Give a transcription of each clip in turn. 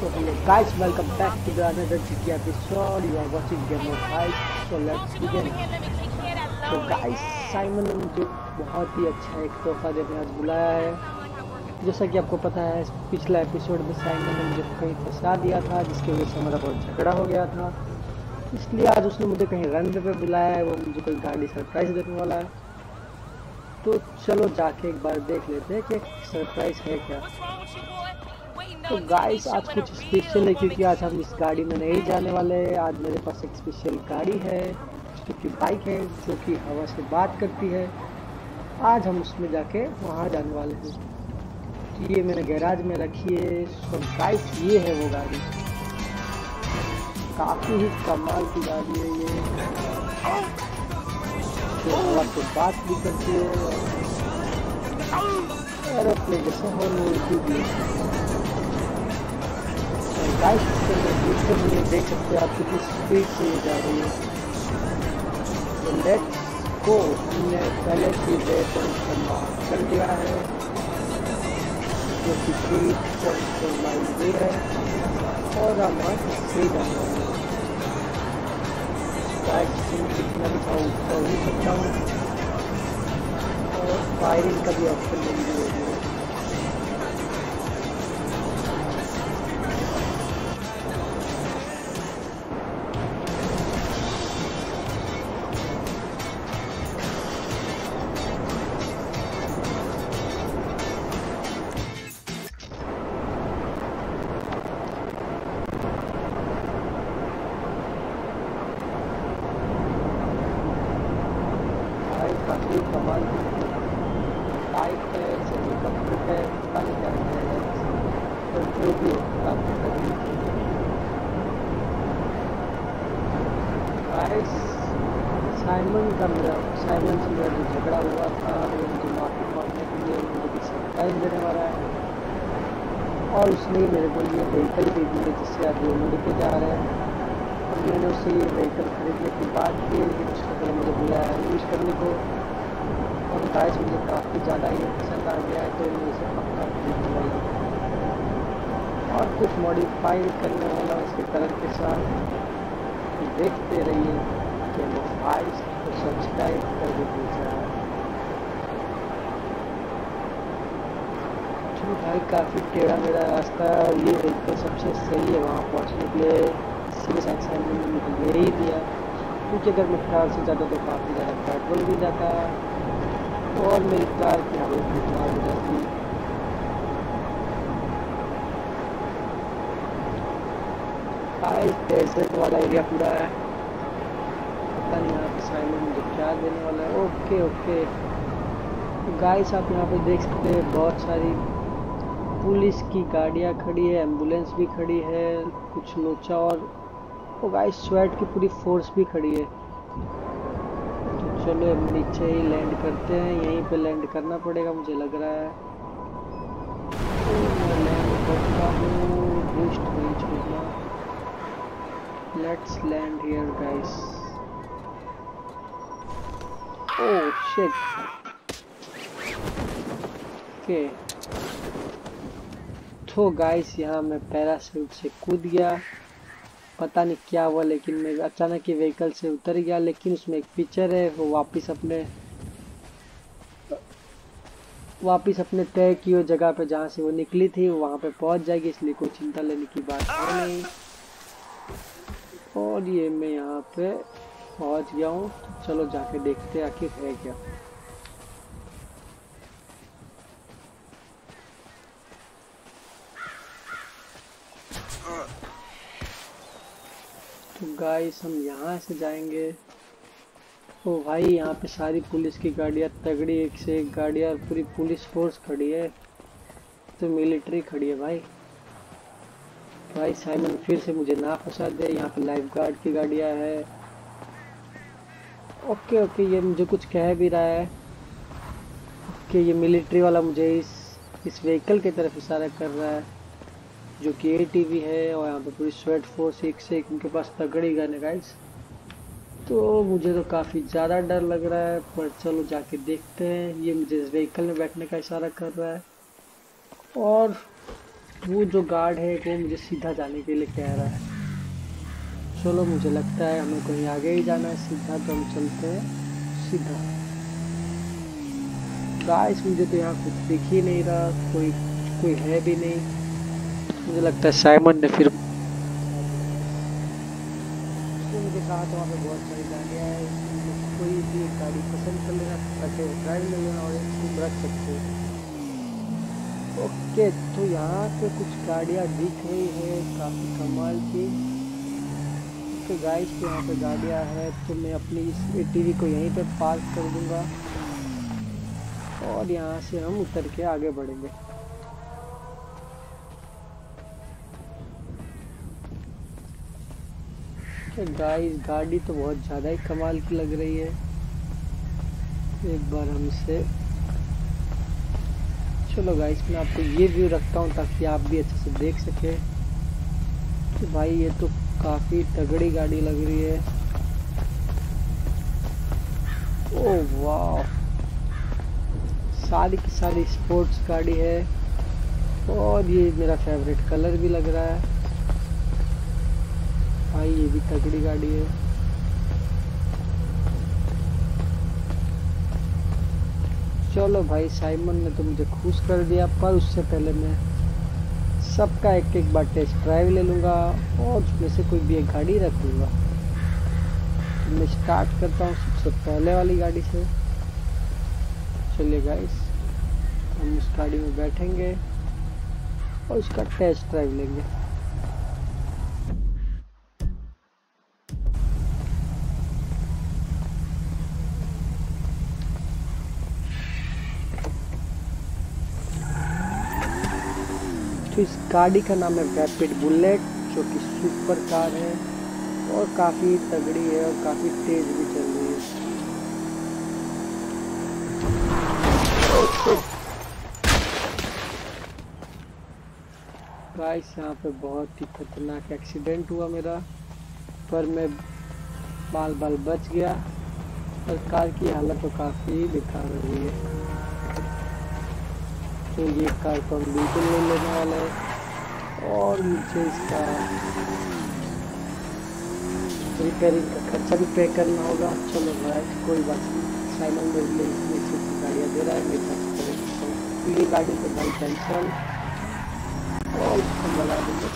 So hello guys, welcome back to the another GTA episode. You are watching Game of Heights. So let's begin. तो guys Simon मुझे बहुत ही अच्छा एक तोहफा देने आज बुलाया है जैसा कि आपको पता है पिछला एपिसोड में साइमन ने मुझे कहीं फंसा दिया था जिसकी वजह से हमारा बहुत झगड़ा हो गया था इसलिए आज उसने मुझे कहीं रन पे बुलाया है वो मुझे कोई गाड़ी सरप्राइज़ देने वाला है तो चलो जाके एक बार देख लेते हैं कि सरप्राइज़ है क्या तो गाइस आज कुछ स्पेशल है क्योंकि आज हम इस गाड़ी में नहीं जाने वाले हैं। आज मेरे पास एक स्पेशल गाड़ी है क्योंकि बाइक है जो कि हवा से बात करती है। आज हम उसमें जाके वहाँ जाने वाले हैं। तो ये मैंने गैराज में रखी है। सो गाइस ये है वो गाड़ी। काफ़ी ही कमाल की गाड़ी है ये। जो हवा से बात भी करती है। एरोप्लेन जैसे हो देख सकते हैं आप कितनी स्पीड से जा रही है तो गो हमने पहले की कर दिया है जो कि है और हम है कितना भी था ही सकता हूँ और फायरिंग का भी ऑप्शन मिल गया साइमन का मेरा साइमन से मेरा जो झगड़ा हुआ था वो मुझे माफ़ी मांगने के लिए मुझे सरप्राइज़ देने वाला है और उसने मेरे को ये व्हीकल भी दिए जिससे आज वो लेके जा रहे हैं और मैंने उससे ये व्हीकल खरीदने की बात की लेकिन उसने पहले मुझे बुलाया यूज़ करने को और गाइस मुझे काफ़ी ज़्यादा ये पसंद आ गया है तो मैं इसे पक्का खरीदने वाला और कुछ मॉडिफाई करने वाला उसके कलर के साथ देखते रहिए कि वो आइस को सब्सक्राइब कर दीजिए। भाई, काफ़ी टेढ़ा मेरा रास्ता ये व्हीकल सबसे सही है वहाँ पहुँचने के लिए। इसलिए साइंस ने मुझे ले ही दिया। क्योंकि अगर मैं कार से जाता तो काफ़ी ज़्यादा पेट्रोल भी जाता और मेरी कार की हालत खराब हो जाती। डेजर्ट वाला एरिया पूरा है। पता नहीं यहाँ पे मुझे क्या देने वाला है। ओके ओके गाइस आप यहाँ पे देख सकते हैं बहुत सारी पुलिस की गाड़ियाँ खड़ी है एंबुलेंस भी खड़ी है, कुछ लोचा और वो गाइस स्वेट की पूरी फोर्स भी खड़ी है। तो चलो अब नीचे ही लैंड करते हैं। यहीं पे लैंड करना पड़ेगा, मुझे लग रहा है। Let's land here guys oh shit okay तो गाइस यहाँ मैं पैराशूट से कूद गया। पता नहीं क्या हुआ, लेकिन मैं अचानक ही व्हीकल से उतर गया, लेकिन उसमें एक पिक्चर है, वो वापस अपने वापस अपने तय की हुई जगह पे जहाँ से वो निकली थी वहाँ पे पहुँच जाएगी, इसलिए कोई चिंता लेने की बात नहीं। और ये मैं यहाँ पे पहुँच गया हूँ। तो चलो जाके देखते आखिर है क्या। तो गाइस हम यहाँ से जाएँगे। ओ भाई, यहाँ पे सारी पुलिस की गाड़ियाँ तगड़ी, एक से एक गाड़ियाँ पूरी पुलिस फोर्स खड़ी है। तो मिलिट्री खड़ी है भाई। भाई साइमन फिर से मुझे ना फंसा दे। यहाँ पे लाइफ गार्ड की गाड़ियाँ है। ओके ओके, ये मुझे कुछ कह भी रहा है। ओके, ये मिलिट्री वाला मुझे इस इस व्हीकल की तरफ़ इशारा कर रहा है, जो कि ए टी है और यहाँ पे पूरी स्वेट फोर्स एक से एक उनके पास तगड़ी गन है गाइस तो मुझे तो काफ़ी ज़्यादा डर लग रहा है, पर चलो जाके देखते हैं। ये मुझे इस व्हीकल में बैठने का इशारा कर रहा है। और वो जो गार्ड है, वो मुझे सीधा जाने के लिए कह रहा है। चलो, मुझे लगता है हमें कहीं आगे ही जाना है। सीधा तो हम चलते हैं। सीधा। गाइस मुझे तो यहाँ कुछ दिख ही नहीं रहा। कोई कोई है भी नहीं। मुझे लगता है साइमन ने फिर मुझे कहा था वहाँ पे बहुत सारी गाड़ियाँ हैं। कोई भी गाड़ी पसंद कर लेना, ताकि ड्राइव लेना और रख सकते हो। ओके तो यहाँ पे कुछ गाड़ियाँ दिख रही है, काफ़ी कमाल की। तो गाइस पे यहाँ पे गाड़ियाँ हैं तो मैं अपनी इस एटीवी को यहीं पे पार्क कर दूँगा। और यहाँ से हम उतर के आगे बढ़ेंगे। तो गाइस गाड़ी तो बहुत ज़्यादा ही कमाल की लग रही है। एक बार हम इसे चलो गाइस मैं आपको ये व्यू रखता हूँ ताकि आप भी अच्छे से देख सके। कि भाई, ये तो काफ़ी तगड़ी गाड़ी लग रही है। ओह, वाह। सारी की सारी स्पोर्ट्स गाड़ी है। और ये मेरा फेवरेट कलर भी लग रहा है। भाई, ये भी तगड़ी गाड़ी है। चलो भाई, साइमन ने तो मुझे खुश कर दिया, पर उससे पहले मैं सबका एक एक बार टेस्ट ड्राइव ले लूँगा और उसमें से कोई भी एक गाड़ी रख लूँगा। तो मैं स्टार्ट करता हूँ सबसे पहले वाली गाड़ी से। चलिए गाइस हम उस गाड़ी में बैठेंगे और उसका टेस्ट ड्राइव लेंगे। तो इस गाड़ी का नाम है रैपिड बुलेट जो कि सुपर कार है और काफ़ी तगड़ी है और काफ़ी तेज भी चल रही है। गाइस यहाँ पे बहुत ही खतरनाक एक्सीडेंट हुआ मेरा, पर मैं बाल बाल बच गया और कार की हालत तो काफ़ी बेकार हो गई है। तो ये कार को हम बिल्कुल नहीं लेने वाले और मुझे इसका रिपेयरिंग का खर्चा भी पे करना होगा। चलो भाई, कोई बात नहीं। लिए इतनी अच्छी गाड़ियाँ दे रहा है, मेरे पास ये गाड़ी को भाई टेंशन और इसको बना देंगे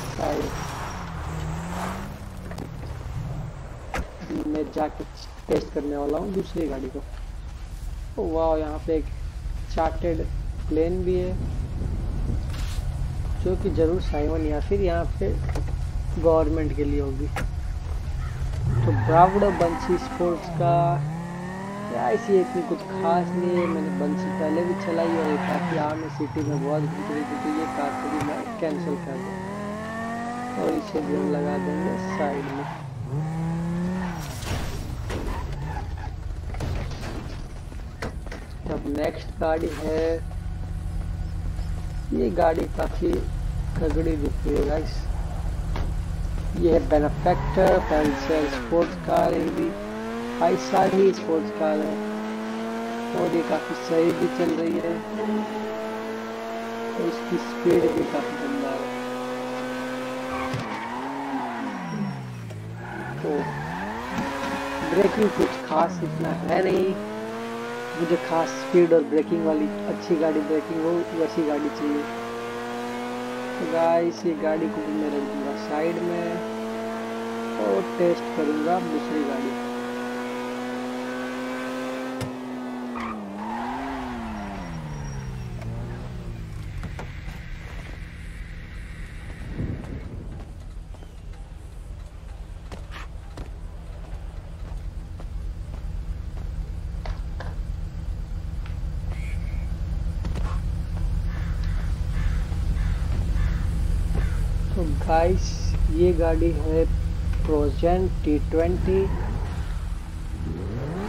मैं जाके टेस्ट करने वाला हूँ दूसरी गाड़ी को। वाह, यहाँ पे एक चार्टेड प्लेन भी है, जो कि ज़रूर साइमन या फिर यहाँ पे गवर्नमेंट के लिए होगी। तो ब्राउड बंसी स्पोर्ट्स का क्या ऐसी इतनी कुछ खास नहीं है। मैंने बंसी पहले भी चलाई और काफ़ी आम सिटी में बहुत घूम रही थी तो ये कार को भी मैं कैंसिल कर दूँ। और इसे भी हम लगा देंगे साइड में। अब नेक्स्ट गाड़ी है। ये गाड़ी काफ़ी तगड़ी दिख रही है गाइस ये है बेनाफेक्टर पेंसिल स्पोर्ट्स कार है भी ऐसा ही स्पोर्ट्स कार है. और ये काफ़ी सही भी चल रही है. और इसकी स्पीड भी काफ़ी दमदार है. तो ब्रेकिंग कुछ खास इतना है नहीं. मुझे खास स्पीड और ब्रेकिंग वाली अच्छी गाड़ी ब्रेकिंग हो वैसी गाड़ी चाहिए। तो गाइस ये गाड़ी को मैं रख दूँगा साइड में और टेस्ट करूँगा दूसरी गाड़ी। गाइस ये गाड़ी है प्रोजेन टी ट्वेंटी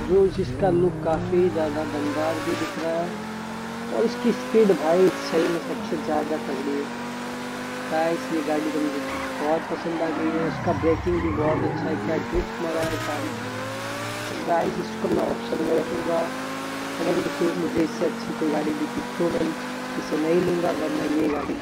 जो जिसका लुक काफ़ी ज़्यादा दमदार भी दिख रहा है और इसकी स्पीड भाई सही में सबसे ज़्यादा तगड़ी है। गाइस ये गाड़ी तो मुझे बहुत पसंद आ गई है। उसका ब्रेकिंग भी बहुत अच्छा है। क्या ड्रिफ्ट मारा है गाड़ी गाइस इसको मैं ऑप्शन में रखूँगा। अगर मुझे इससे अच्छी कोई गाड़ी दिखी तो मैं इसे नहीं लूँगा, वरना ये गाड़ी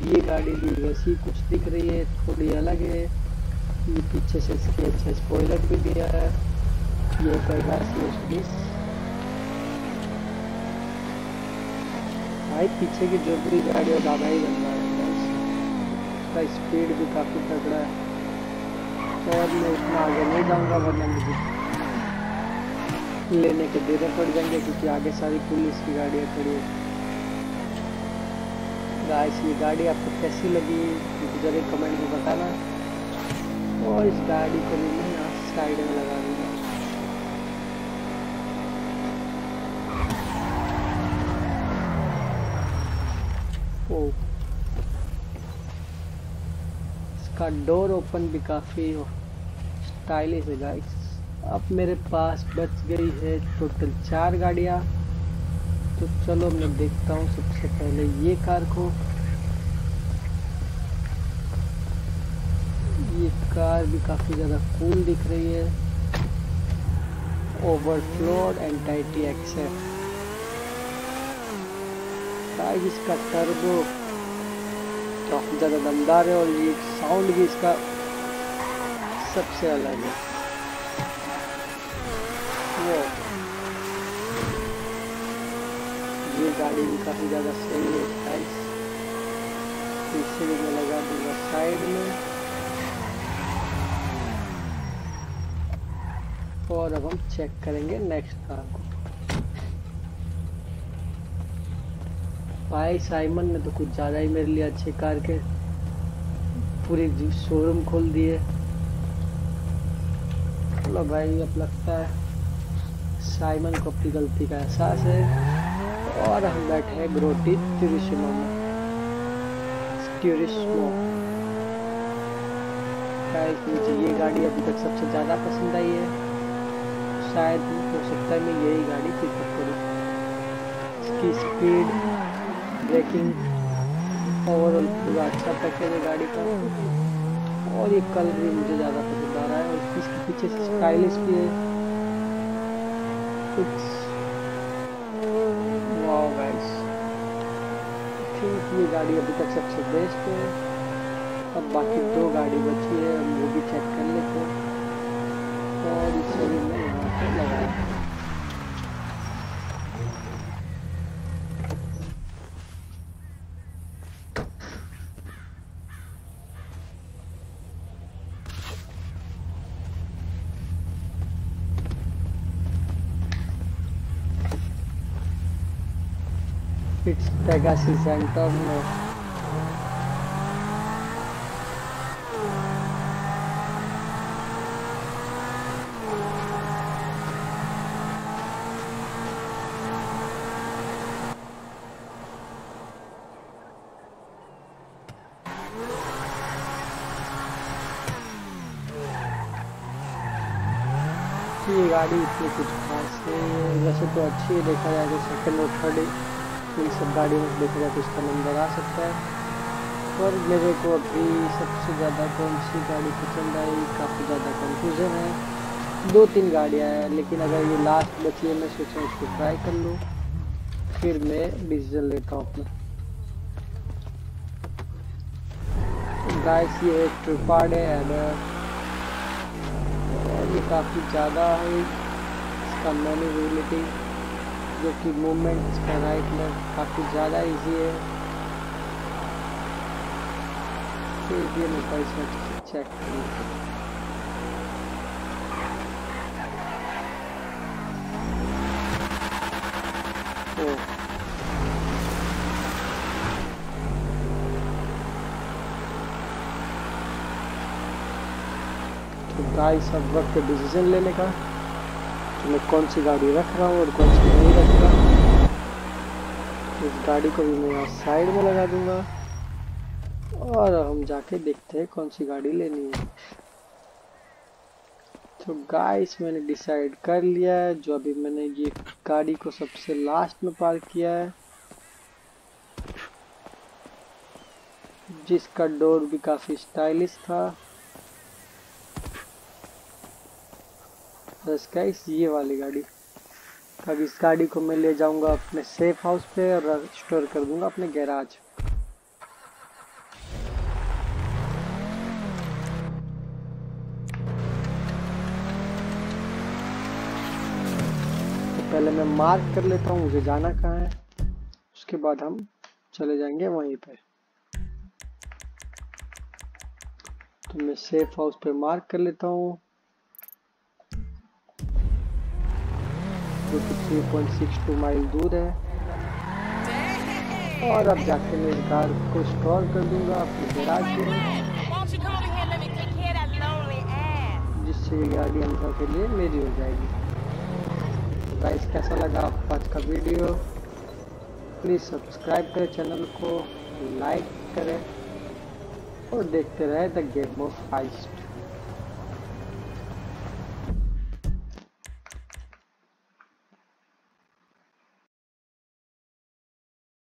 गाड़ी भी वैसी कुछ दिख रही है, थोड़ी अलग है। ये पीछे से इसके अच्छा स्पॉइलर भी दिया है। ये बीस भाई, पीछे की जो भी गाड़ी है ज़्यादा ही बन रहा है। उसका स्पीड भी काफ़ी तगड़ा है। और मैं इतना आगे नहीं जाऊँगा, वरना मुझे लेने के देने पड़ जाएँगे, क्योंकि आगे सारी पुलिस की गाड़ियाँ खड़ी है। गाइस ये गाड़ी आपको कैसी लगी ज़रूर कमेंट में बताना। और इस गाड़ी को भी मैं साइड में लगा दूँगा। इसका डोर ओपन भी काफ़ी स्टाइलिश है गाइस अब मेरे पास बच गई है टोटल चार गाड़ियाँ। तो चलो मैं देखता हूँ सबसे पहले ये कार को। ये कार भी काफ़ी ज़्यादा कूल दिख रही है। ओवरफ्लोड एंड टाइटी एक्सेप इसका टर्बो काफ़ी ज़्यादा दमदार है और ये साउंड भी इसका सबसे अलग है। गाड़ी भी काफ़ी ज़्यादा सही है टाइस पीछे भी मैं लगा दूँगा साइड में. और अब हम चेक करेंगे नेक्स्ट कार को. भाई साइमन ने तो कुछ ज़्यादा ही मेरे लिए अच्छे कार के पूरी शोरूम खोल दिए. चलो भाई, अब लगता है साइमन को अपनी गलती का एहसास है. और हम बैठे हैं ग्रोटी ट्यूरिस्मो में। ट्यूरिस्मो मुझे ये गाड़ी अभी तक सबसे ज़्यादा पसंद आई है। शायद हो सकता है मैं यही गाड़ी पिकअप करूँ। इसकी स्पीड ब्रेकिंग ओवरऑल पूरा अच्छा पैकेज है गाड़ी का। और ये कलर भी मुझे ज़्यादा पसंद आ रहा है। और इसके पीछे स्टाइलिश भी है। कुछ ये गाड़ी अभी तक सबसे बेस्ट है अब बाकी दो गाड़ी बची है, हम वो भी चेक कर लेते हैं। और इसे भी मैं यहाँ पर लगाया। Pegasus Antonio. ये गाड़ी इतनी कुछ खास नहीं है वैसे तो अच्छी है देखा जाए तो सेकंड और थर्ड इन सब गाड़ियों में देखा जाए तो इसका नंबर आ सकता है। पर मेरे को अभी सबसे ज़्यादा कौन सी गाड़ी पसंद आई, काफ़ी ज़्यादा कंफ्यूजन है। दो तीन गाड़ियाँ हैं, लेकिन अगर ये लास्ट बची है, मैं सोचा इसको ट्राई कर लूँ। फिर मैं डिसीज़न लेता हूँ अपना। गाइस ये एक ट्रिपाड है एंड ये काफ़ी ज़्यादा है। इसका मैन्यूबिलिटी जो कि मूवमेंट इसका राइट लेफ़्ट काफ़ी ज़्यादा इजी है। फिर भी मैं पैसा चेक तो गाइस अब वक्त डिसीज़न लेने का। तो मैं कौन सी गाड़ी रख रहा हूँ और कौन सी नहीं रख रहा। इस गाड़ी को भी मैं यहाँ साइड में लगा दूँगा। और हम जाके देखते हैं कौन सी गाड़ी लेनी है। तो गाइस मैंने डिसाइड कर लिया है। जो अभी मैंने ये गाड़ी को सबसे लास्ट में पार्क किया है। जिसका डोर भी काफ़ी स्टाइलिश था। तो बस इस ये वाली गाड़ी। अब इस गाड़ी को मैं ले जाऊँगा अपने सेफ़ हाउस पे और स्टोर कर दूँगा अपने गैराज तो पहले मैं मार्क कर लेता हूँ, मुझे जाना कहाँ है। उसके बाद हम चले जाएँगे वहीं पे। तो मैं सेफ़ हाउस पे मार्क कर लेता हूँ। जो कि three point six two mile दूर है। और अब जाके मैं इस कार को स्टॉल कर दूँगा अपने गैराज में जिससे गाड़ी हमेशा के लिए मेरी हो जाएगी। गाइस कैसा लगा आपको आज का वीडियो प्लीज़ सब्सक्राइब करें चैनल को लाइक करें, और देखते रहे द गेम ऑफ़ हाइस्ट